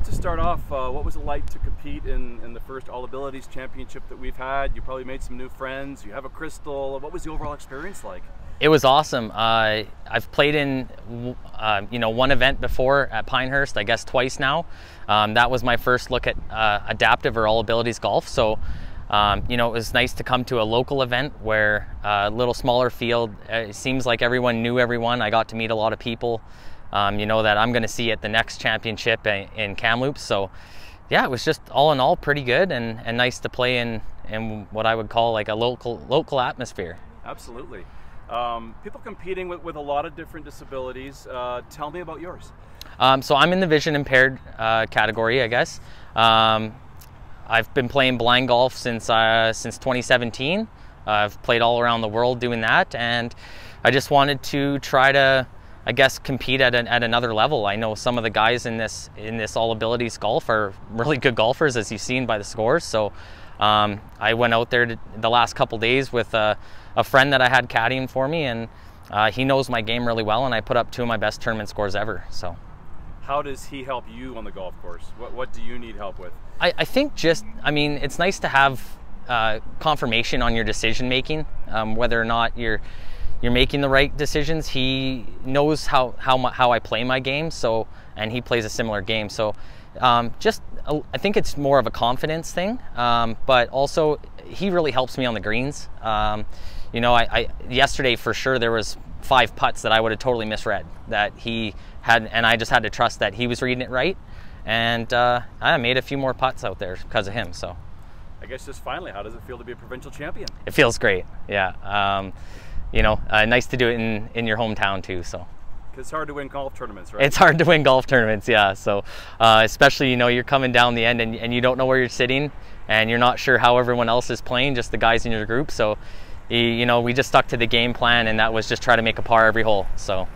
guess to start off, uh, what was it like to compete in, in the first All Abilities Championship that we've had? You probably made some new friends. You have a crystal. What was the overall experience like? It was awesome. Uh, I've played in, uh, you know, one event before at Pinehurst. I guess twice now. Um, that was my first look at uh, adaptive or all abilities golf. So, um, you know, it was nice to come to a local event where uh, a little smaller field. Uh, it seems like everyone knew everyone. I got to meet a lot of people. Um, you know that I'm going to see at the next championship in, in Kamloops. So, yeah, it was just all in all pretty good and, and nice to play in in what I would call like a local local atmosphere. Absolutely. Um, people competing with, with a lot of different disabilities. Uh, tell me about yours. Um, so I'm in the vision impaired uh, category, I guess. Um, I've been playing blind golf since uh, since 2017. I've played all around the world doing that, and I just wanted to try to, I guess, compete at, an, at another level. I know some of the guys in this in this all abilities golf are really good golfers, as you've seen by the scores. So um, I went out there to, the last couple days with a, a, friend that I had caddying for me, and uh, he knows my game really well, and I put up two of my best tournament scores ever. So. How does he help you on the golf course? What, what do you need help with? I, I think just, I mean, it's nice to have uh, confirmation on your decision making, um, whether or not you're you're making the right decisions. He knows how how how I play my game, so and he plays a similar game. So um, just I think it's more of a confidence thing, um, but also he really helps me on the greens. Um, you know, I, I, yesterday for sure there was five putts that I would have totally misread that he had, and I just had to trust that he was reading it right, and uh, I made a few more putts out there because of him. So, I guess just finally, how does it feel to be a provincial champion? It feels great. Yeah, um, you know, uh, nice to do it in in your hometown too. So it's hard to win golf tournaments, right? It's hard to win golf tournaments, yeah. So, uh, especially you know you're coming down the end and, and you don't know where you're sitting, and you're not sure how everyone else is playing, just the guys in your group. So, you, you know, we just stuck to the game plan, and that was just try to make a par every hole. So.